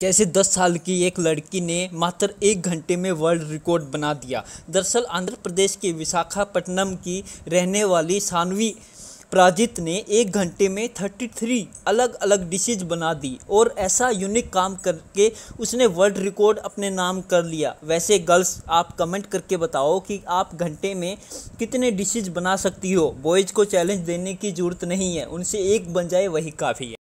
कैसे 10 साल की एक लड़की ने मात्र एक घंटे में वर्ल्ड रिकॉर्ड बना दिया। दरअसल आंध्र प्रदेश के विशाखापट्टनम की रहने वाली सानवी प्राजित ने एक घंटे में 33 अलग अलग डिशेज बना दी और ऐसा यूनिक काम करके उसने वर्ल्ड रिकॉर्ड अपने नाम कर लिया। वैसे गर्ल्स आप कमेंट करके बताओ कि आप घंटे में कितने डिशेज बना सकती हो। बॉयज़ को चैलेंज देने की ज़रूरत नहीं है, उनसे एक बन जाए वही काफ़ी है।